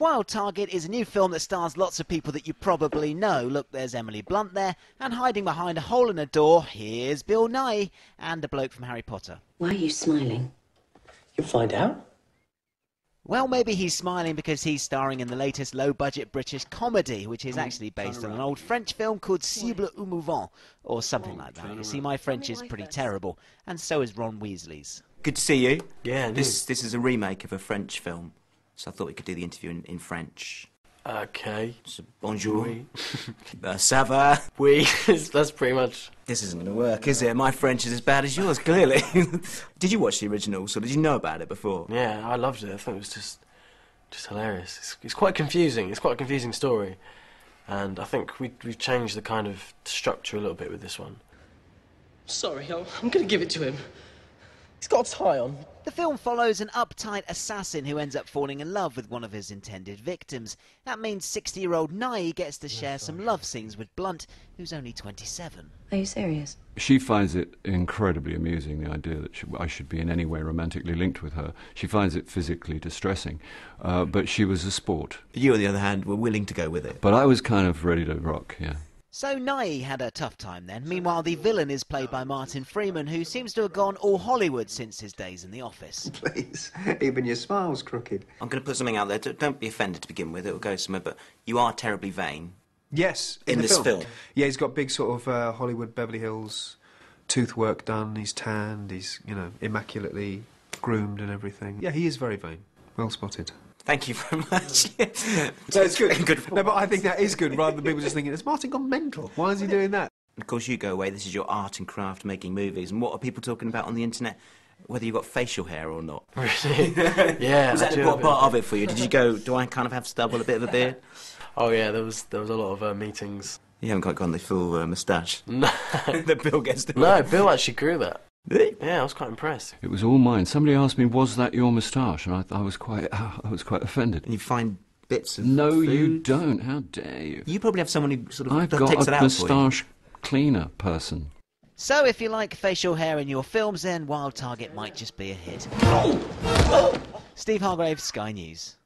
Wild Target is a new film that stars lots of people that you probably know. Look, there's Emily Blunt there, and hiding behind a hole in a door, here's Bill Nighy and a bloke from Harry Potter. Why are you smiling? You'll find out. Well, maybe he's smiling because he's starring in the latest low budget British comedy, which is hmm, actually based on an old French film called Cible ou Mouvant, or something like that. You see, my French is pretty terrible, and so is Ron Weasley's. Good to see you. Yeah, This this is a remake of a French film, so I thought we could do the interview in, in French. Okay. So, bonjour. uh, ça va? We. That's pretty much. This isn't going to work, is it? My French is as bad as yours, clearly. did you watch the original, or did you know about it before? Yeah, I loved it. I thought it was just, just hilarious. It's, it's quite confusing. It's quite a confusing story, and I think we we've changed the kind of structure a little bit with this one. Sorry, I'm, I'm going to give it to him. He's got a tie on. The film follows an uptight assassin who ends up falling in love with one of his intended victims. That means 60 year old Nighy gets to share some love scenes with Blunt, who's only 27. Are you serious? She finds it incredibly amusing, the idea that she, I should be in any way romantically linked with her. She finds it physically distressing, uh, but she was a sport. You, on the other hand, were willing to go with it. But I was kind of ready to rock, yeah. So Nighy had a tough time then. Meanwhile, the villain is played by Martin Freeman, who seems to have gone all Hollywood since his days in the office. Please, even your smile's crooked. I'm going to put something out there. Don't be offended to begin with. It'll go somewhere. But you are terribly vain. Yes, In the this film? Yeah, he's got big sort of uh, Hollywood Beverly Hills tooth work done. He's tanned. He's you know immaculately groomed and everything. Yeah, he is very vain. Well spotted. Thank you very much. That's good. good. No, but I think that is good rather than people just thinking, has Martin gone mental? Why is he doing that? Of course, you go away. This is your art and craft making movies. And what are people talking about on the internet? Whether you've got facial hair or not. Really? yeah. Was that do an have important a- part of it for you? Did you go, do I kind of have stubble, a bit of a beard? Oh yeah, there was there was a lot of uh, meetings. You haven't quite gone the full uh, moustache. No, that Bill gets to no, Bill actually grew that. Really? Yeah, I was quite impressed. It was all mine. Somebody asked me, "Was that your moustache?" And I, I was quite, I was quite offended. And you find bits of No, food? you don't. How dare you? You probably have someone who sort of I've takes got it a out for you. moustache cleaner person. So if you like facial hair in your films, then Wild Target might just be a hit. Oh! Oh! Steve Hargrave, Sky News.